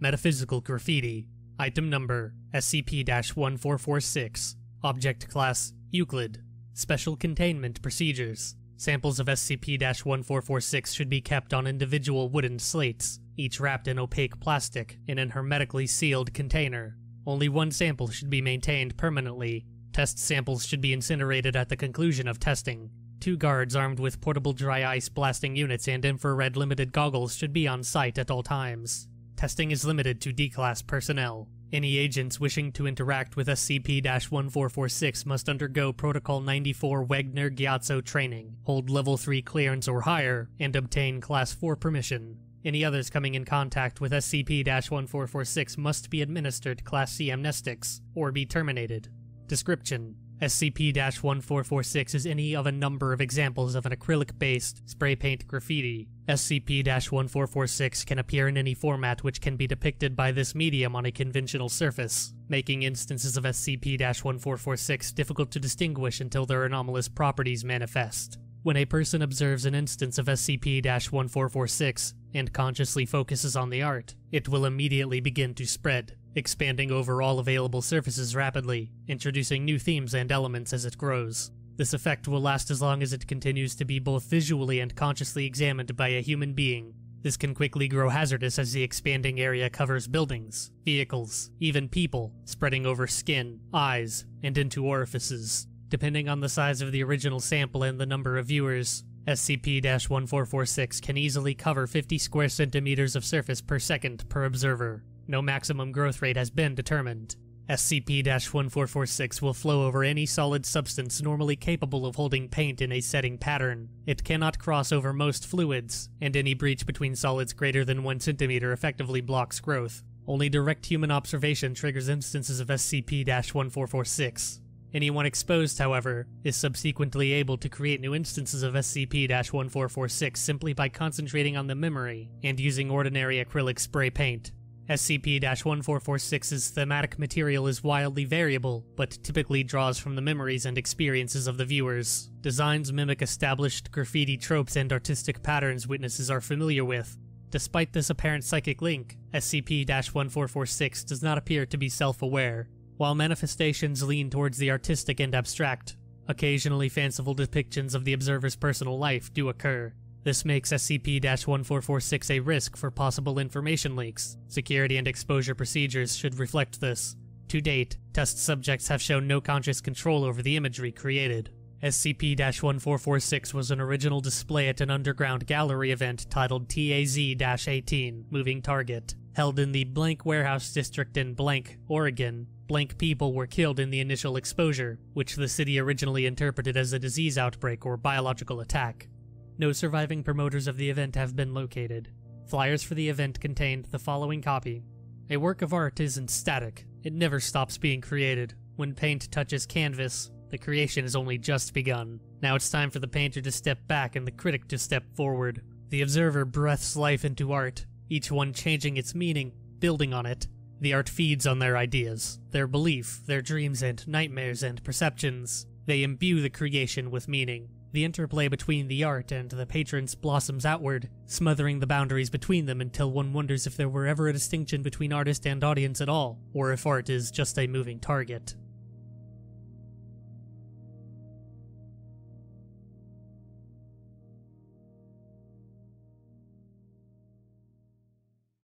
Metaphysical Graffiti. Item number SCP 1446. Object Class Euclid. Special Containment Procedures. Samples of SCP 1446 should be kept on individual wooden slates, each wrapped in opaque plastic in an hermetically sealed container. Only one sample should be maintained permanently. Test samples should be incinerated at the conclusion of testing. Two guards armed with portable dry ice blasting units and infrared limited goggles should be on site at all times. Testing is limited to D-Class personnel. Any agents wishing to interact with SCP-1446 must undergo Protocol 94 Wagner Gyatso training, hold Level 3 clearance or higher, and obtain Class 4 permission. Any others coming in contact with SCP-1446 must be administered Class C amnestics, or be terminated. Description SCP-1446 is any of a number of examples of an acrylic-based spray paint graffiti. SCP-1446 can appear in any format which can be depicted by this medium on a conventional surface, making instances of SCP-1446 difficult to distinguish until their anomalous properties manifest. When a person observes an instance of SCP-1446 and consciously focuses on the art, it will immediately begin to spread, expanding over all available surfaces rapidly, introducing new themes and elements as it grows. This effect will last as long as it continues to be both visually and consciously examined by a human being. This can quickly grow hazardous as the expanding area covers buildings, vehicles, even people, spreading over skin, eyes, and into orifices. Depending on the size of the original sample and the number of viewers, SCP-1446 can easily cover 50 square centimeters of surface per second per observer. No maximum growth rate has been determined. SCP-1446 will flow over any solid substance normally capable of holding paint in a setting pattern. It cannot cross over most fluids, and any breach between solids greater than 1 centimeter effectively blocks growth. Only direct human observation triggers instances of SCP-1446. Anyone exposed, however, is subsequently able to create new instances of SCP-1446 simply by concentrating on the memory and using ordinary acrylic spray paint. SCP-1446's thematic material is wildly variable, but typically draws from the memories and experiences of the viewers. Designs mimic established graffiti tropes and artistic patterns witnesses are familiar with. Despite this apparent psychic link, SCP-1446 does not appear to be self-aware. While manifestations lean towards the artistic and abstract, occasionally fanciful depictions of the observer's personal life do occur. This makes SCP-1446 a risk for possible information leaks. Security and exposure procedures should reflect this. To date, test subjects have shown no conscious control over the imagery created. SCP-1446 was an original display at an underground gallery event titled TAZ-18 Moving Target, held in the Blank Warehouse District in Blank, Oregon. Blank people were killed in the initial exposure, which the city originally interpreted as a disease outbreak or biological attack. No surviving promoters of the event have been located. Flyers for the event contained the following copy. A work of art isn't static. It never stops being created. When paint touches canvas, the creation has only just begun. Now it's time for the painter to step back and the critic to step forward. The observer breathes life into art, each one changing its meaning, building on it. The art feeds on their ideas, their belief, their dreams and nightmares and perceptions. They imbue the creation with meaning. The interplay between the art and the patrons blossoms outward, smothering the boundaries between them until one wonders if there were ever a distinction between artist and audience at all, or if art is just a moving target.